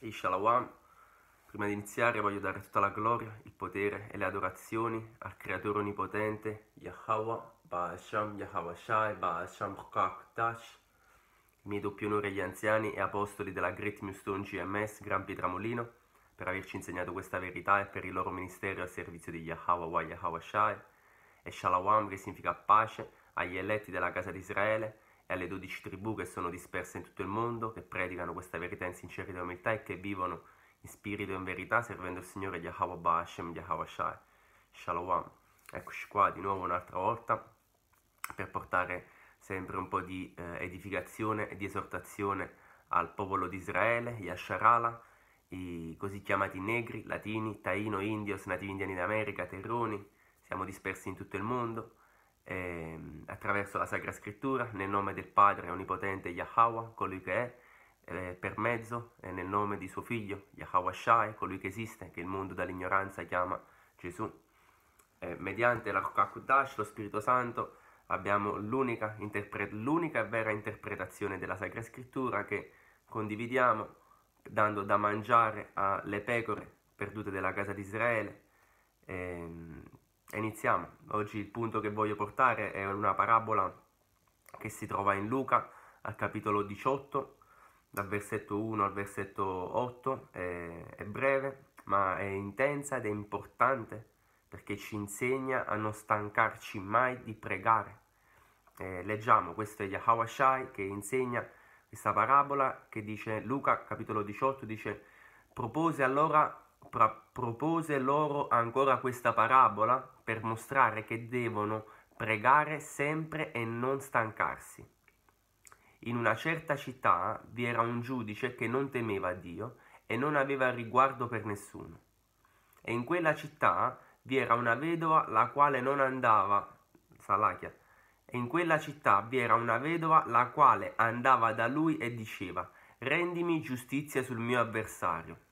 Shalom, prima di iniziare voglio dare tutta la gloria, il potere e le adorazioni al Creatore Onnipotente, Yahweh, Ba'asham, Yahweh Shai, Ba'asham Kakdash, i miei doppi onori agli anziani e apostoli della Great Millstone GMS, Gran Pietramolino, per averci insegnato questa verità e per il loro ministero al servizio di Yahweh, Yahweh Shai, e Shalom, che significa pace, agli eletti della casa di Israele, e alle dodici tribù che sono disperse in tutto il mondo, che predicano questa verità in sincerità e umiltà e che vivono in spirito e in verità servendo il Signore Yahweh Ba'ashem Yahweh Shai. Shalom. Eccoci qua di nuovo un'altra volta per portare sempre un po' di eh, edificazione e di esortazione al popolo di Israele, Yasharala, i così chiamati negri, latini, taino, indios, nativi indiani d'America, terroni, siamo dispersi in tutto il mondo eh, attraverso la Sacra Scrittura, nel nome del Padre Onnipotente Yahweh, colui che è, eh, per mezzo e nel nome di suo figlio Yahweh Shai, colui che esiste, che il mondo dall'ignoranza chiama Gesù. Eh, mediante la Rukakudash, lo Spirito Santo, abbiamo l'unica, e vera interpretazione della Sacra Scrittura che condividiamo, dando da mangiare alle pecore perdute della casa di Israele. Ehm, Iniziamo. Oggi il punto che voglio portare è una parabola che si trova in Luca al capitolo 18, dal versetto 1 al versetto 8. È, è breve, ma è intensa ed è importante perché ci insegna a non stancarci mai di pregare. Eh, leggiamo, questo è Yahweh Shai che insegna questa parabola che dice, Luca capitolo 18 dice, propose allora propose loro ancora questa parabola per mostrare che devono pregare sempre e non stancarsi. In una certa città vi era un giudice che non temeva Dio e non aveva riguardo per nessuno. E in quella città vi era una vedova la quale non andava, Salachia, e in quella città vi era una vedova la quale andava da lui e diceva, rendimi giustizia sul mio avversario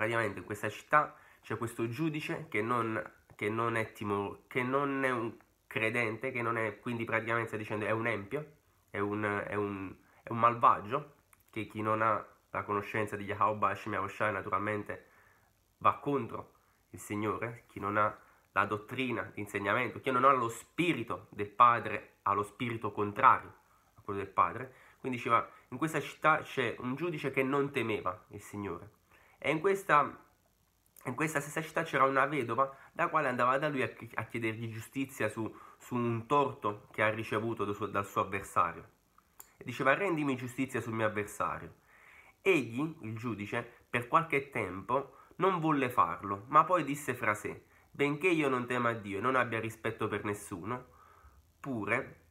praticamente in questa città c'è questo giudice che non, che non è timore, che non è un credente, che non è, quindi praticamente dicendo è un empio, è un, è un, è un malvagio, che chi non ha la conoscenza di Yahweh Hashem Yahushai naturalmente va contro il Signore, chi non ha la dottrina, l'insegnamento, chi non ha lo spirito del Padre ha lo spirito contrario a quello del Padre. Quindi diceva, in questa città c'è un giudice che non temeva il Signore. E in questa, in questa stessa città c'era una vedova la quale andava da lui a, a chiedergli giustizia su, su, un torto che ha ricevuto dal suo, dal suo avversario. E diceva rendimi giustizia sul mio avversario. Egli, il giudice, per qualche tempo non volle farlo, ma poi disse fra sé, benché io non tema Dio e non abbia rispetto per nessuno, pure,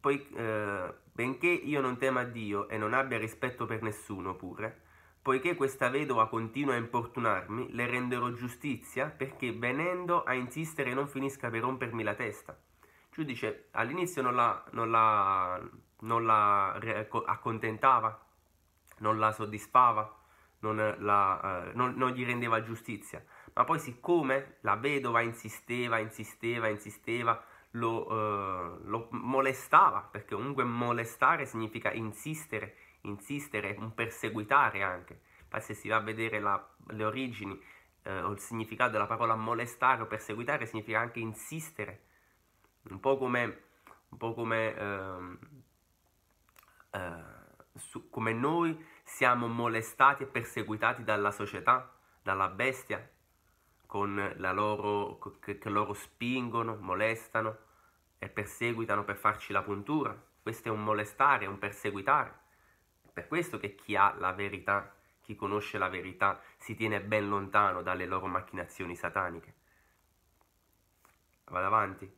poi, eh, benché io non tema Dio e non abbia rispetto per nessuno pure, Poiché questa vedova continua a importunarmi, le renderò giustizia perché venendo a insistere non finisca per rompermi la testa. Giudice all'inizio non la, non la, non la accontentava, non la soddisfava, non, la, eh, non, non, gli rendeva giustizia. Ma poi siccome la vedova insisteva, insisteva, insisteva, lo, eh, lo molestava, perché comunque molestare significa insistere, insistere, un perseguitare anche. Infatti se si va a vedere la, le origini eh, o il significato della parola molestare o perseguitare significa anche insistere, un po' come, un po come, eh, eh, su, come noi siamo molestati e perseguitati dalla società, dalla bestia, con la loro, che, che loro spingono, molestano e perseguitano per farci la puntura. Questo è un molestare, un perseguitare. Per questo che chi ha la verità, chi conosce la verità, si tiene ben lontano dalle loro macchinazioni sataniche. Vado avanti.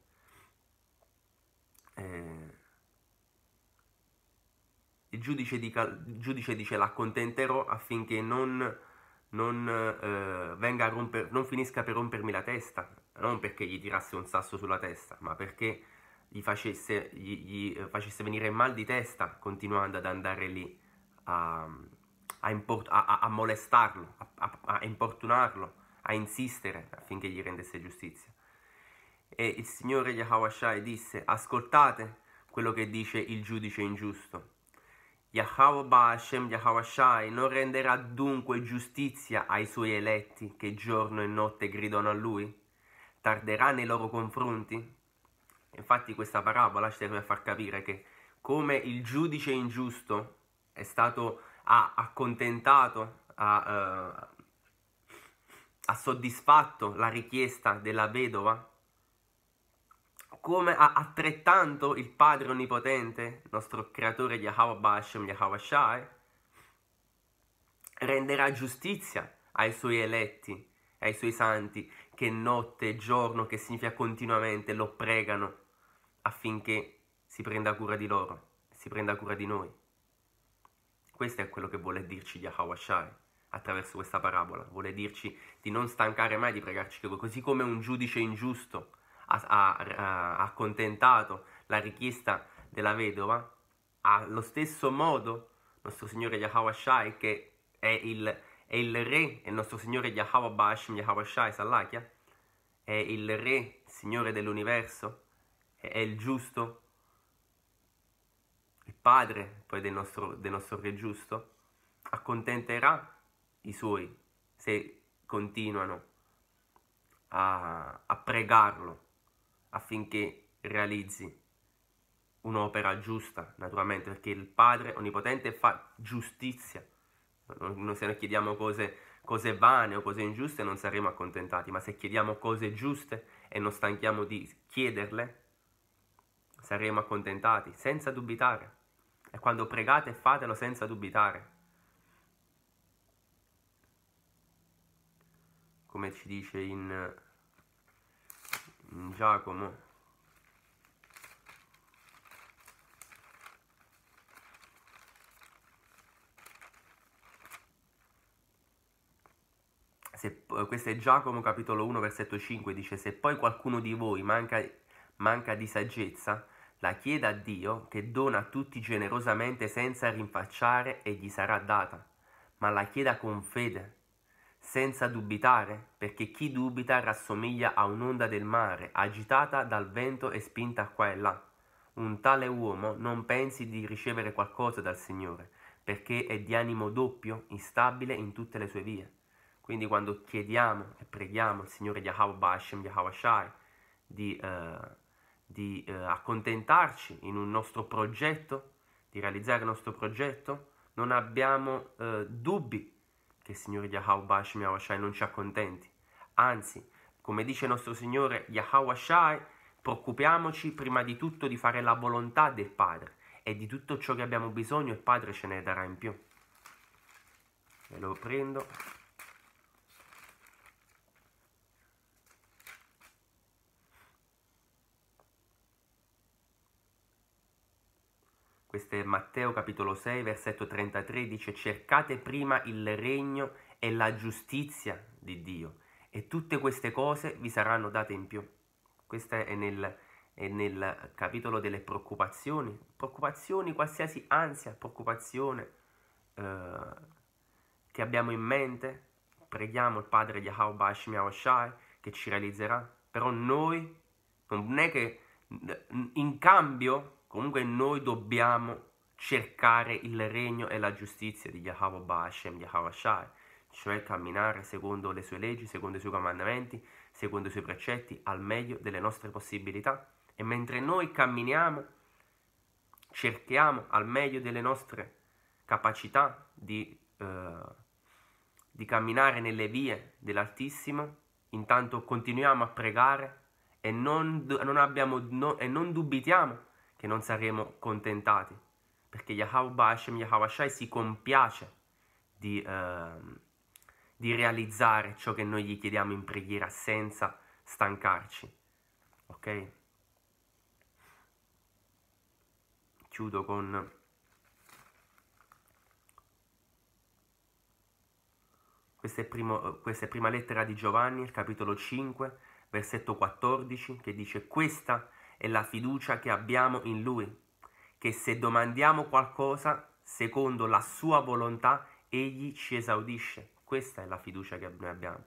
Eh, il, giudice dica, il, giudice dice l'accontenterò affinché non, non, eh, romper, non finisca per rompermi la testa, non perché gli tirasse un sasso sulla testa, ma perché gli facesse, gli, gli facesse venire mal di testa continuando ad andare lì a, a, import, a, a molestarlo, a, importunarlo, a insistere affinché gli rendesse giustizia. E il Signore Yahweh Shai disse, ascoltate quello che dice il giudice ingiusto. Yahweh Ba'Hashem Yahweh non renderà dunque giustizia ai suoi eletti che giorno e notte gridano a lui? Tarderà nei loro confronti? Infatti questa parabola ci serve a far capire che come il giudice ingiusto è stato accontentato, ha, uh, ha soddisfatto la richiesta della vedova, come ha altrettanto il Padre Onnipotente, nostro creatore Yahweh Bashem, Yahweh Shai, renderà giustizia ai suoi eletti, ai suoi santi, che notte e giorno, che significa continuamente, lo pregano affinché si prenda cura di loro, si prenda cura di noi. Questo è quello che vuole dirci Yahweh Shai attraverso questa parabola. Vuole dirci di non stancare mai di pregarci così come un giudice ingiusto ha, accontentato la richiesta della vedova, allo stesso modo nostro Signore Yahweh Shai, che è il, è il re, è il nostro Signore Yahweh Bashim Yahweh Shai Salakia, è il re, Signore dell'universo, è, il giusto, padre poi del nostro, del nostro re giusto, accontenterà i suoi se continuano a, a pregarlo affinché realizzi un'opera giusta, naturalmente, perché il Padre Onnipotente fa giustizia. Non, se noi chiediamo cose, cose vane o cose ingiuste non saremo accontentati, ma se chiediamo cose giuste e non stanchiamo di chiederle, saremo accontentati, senza dubitare. E quando pregate fatelo senza dubitare. Come ci dice in, in Giacomo. Se, questo è Giacomo capitolo 1 versetto 5 dice se poi qualcuno di voi manca, manca di saggezza la chieda a Dio che dona a tutti generosamente senza rinfacciare e gli sarà data, ma la chieda con fede, senza dubitare, perché chi dubita rassomiglia a un'onda del mare, agitata dal vento e spinta qua e là. Un tale uomo non pensi di ricevere qualcosa dal Signore, perché è di animo doppio, instabile in tutte le sue vie. Quindi quando chiediamo e preghiamo il Signore Yahweh Bashem, Yahweh Shai, di... Uh, di eh, accontentarci in un nostro progetto, di realizzare il nostro progetto, non abbiamo eh, dubbi che il Signore Yahweh Shai non ci accontenti. Anzi, come dice il nostro Signore Yahweh Shai, preoccupiamoci prima di tutto di fare la volontà del Padre e di tutto ciò che abbiamo bisogno il Padre ce ne darà in più. E lo prendo. Questo è Matteo capitolo 6, versetto 33, dice cercate prima il regno e la giustizia di Dio e tutte queste cose vi saranno date in più. Questo è nel, è nel capitolo delle preoccupazioni, preoccupazioni, qualsiasi ansia, preoccupazione eh, che abbiamo in mente, preghiamo il Padre Yahweh Bashmi Shai che ci realizzerà, però noi non è che in cambio Comunque noi dobbiamo cercare il regno e la giustizia di Yahweh Bashem, Yahweh Shai, cioè camminare secondo le sue leggi, secondo i suoi comandamenti, secondo i suoi precetti, al meglio delle nostre possibilità. E mentre noi camminiamo, cerchiamo al meglio delle nostre capacità di, eh, di camminare nelle vie dell'Altissimo, intanto continuiamo a pregare e non, non, abbiamo, no, e non dubitiamo che non saremo contentati, perché Yahweh Bashem, Yahweh Shai si compiace di, eh, di realizzare ciò che noi gli chiediamo in preghiera senza stancarci. Ok? Chiudo con Questa è, primo, questa è prima lettera di Giovanni, il capitolo 5, versetto 14, che dice questa è la fiducia che abbiamo in Lui, che se domandiamo qualcosa secondo la sua volontà, Egli ci esaudisce. Questa è la fiducia che noi abbiamo.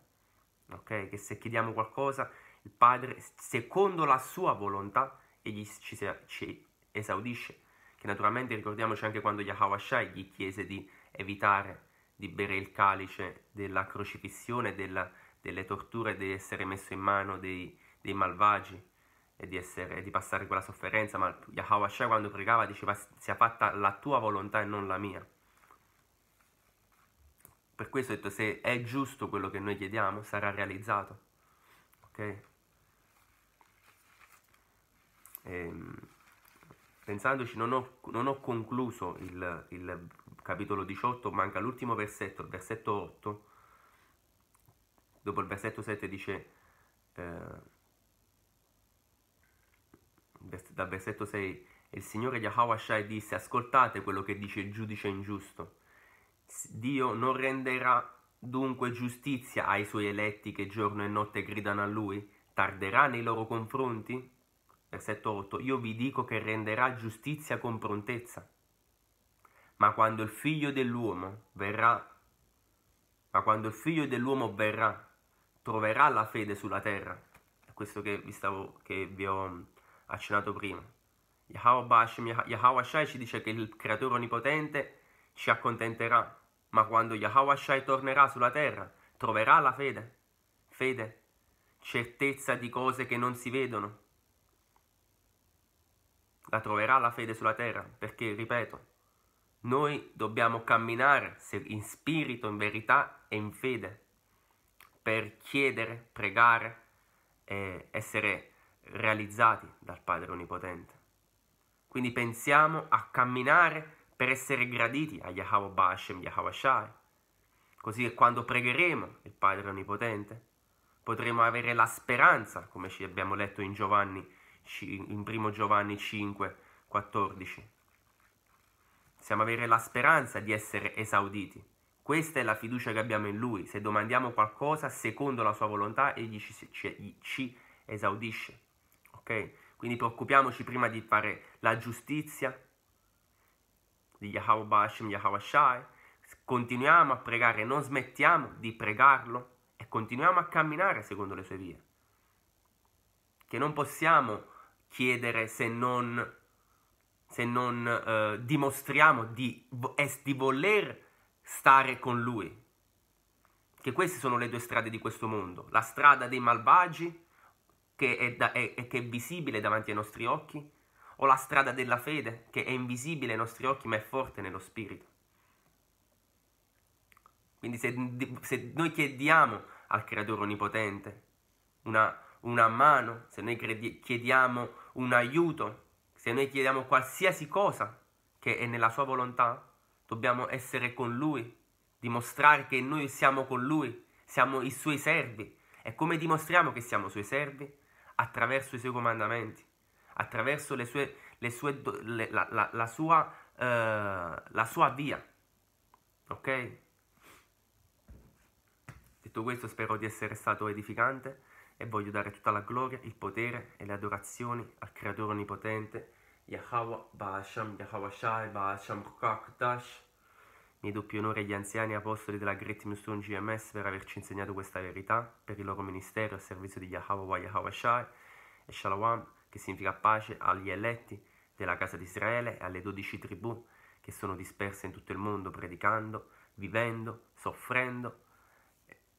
Ok? Che se chiediamo qualcosa, il Padre, secondo la sua volontà, Egli ci, ci esaudisce. Che naturalmente ricordiamoci anche quando Yahweh Shai gli chiese di evitare di bere il calice della crocifissione, della, delle torture, di essere messo in mano dei, dei malvagi e di, essere, di, passare quella sofferenza, ma Yahweh Shai quando pregava diceva sia fatta la tua volontà e non la mia. Per questo ho detto se è giusto quello che noi chiediamo sarà realizzato. Ok? E, ehm, pensandoci non ho, non ho concluso il, il, capitolo 18, manca l'ultimo versetto, il versetto 8, dopo il versetto 7 dice, eh, dal versetto 6, il Signore Yahweh disse, ascoltate quello che dice il giudice ingiusto, Dio non renderà dunque giustizia ai suoi eletti che giorno e notte gridano a lui, tarderà nei loro confronti? Versetto 8. Io vi dico che renderà giustizia con prontezza. Ma quando il figlio dell'uomo verrà, ma quando il figlio dell'uomo verrà, troverà la fede sulla terra. È questo che vi, stavo, che vi ho accennato prima. Yahweh Shai ci dice che il creatore onnipotente ci accontenterà, ma quando Yahweh Shai tornerà sulla terra, troverà la fede. Fede, certezza di cose che non si vedono, la troverà la fede sulla terra, perché, ripeto, noi dobbiamo camminare in spirito, in verità e in fede per chiedere, pregare essere realizzati dal Padre Onnipotente. Quindi pensiamo a camminare per essere graditi a Yahweh Bashem, Yahweh Shai. Così che quando pregheremo il Padre Onnipotente potremo avere la speranza, come ci abbiamo letto in Giovanni in 1 Giovanni 5, 14. Possiamo avere la speranza di essere esauditi. Questa è la fiducia che abbiamo in Lui. Se domandiamo qualcosa secondo la sua volontà, Egli ci, ci, ci esaudisce. Ok? Quindi preoccupiamoci prima di fare la giustizia di Yahweh Bashim, Yahweh Shai. Continuiamo a pregare, non smettiamo di pregarlo e continuiamo a camminare secondo le sue vie. Che non possiamo chiedere se non, se non eh, dimostriamo di, di voler stare con Lui. Che queste sono le due strade di questo mondo. La strada dei malvagi, che è, da, è, che è visibile davanti ai nostri occhi, o la strada della fede, che è invisibile ai nostri occhi ma è forte nello spirito. Quindi se, se noi chiediamo al Creatore Onnipotente una, una mano, se noi chiediamo un aiuto, se noi chiediamo qualsiasi cosa che è nella sua volontà, dobbiamo essere con lui, dimostrare che noi siamo con lui, siamo i suoi servi. E come dimostriamo che siamo suoi servi? Attraverso i suoi comandamenti, attraverso le sue, le sue, le, la, la, la, sua, uh, la sua via. Ok? Detto questo spero di essere stato edificante e voglio dare tutta la gloria, il potere e le adorazioni al Creatore Onnipotente, Yahweh Ba'asham, Yahweh Shai, Ba'asham Kakdash, miei doppi onori agli anziani apostoli della Great Millstone GMS per averci insegnato questa verità, per il loro ministero al servizio di Yahweh Yahweh Shai, e Shalom, che significa pace agli eletti della casa di Israele e alle dodici tribù che sono disperse in tutto il mondo predicando, vivendo, soffrendo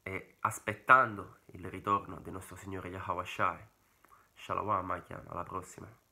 e aspettando il ritorno del nostro Signore Yahweh Shai. Shalom, Maikian, alla prossima.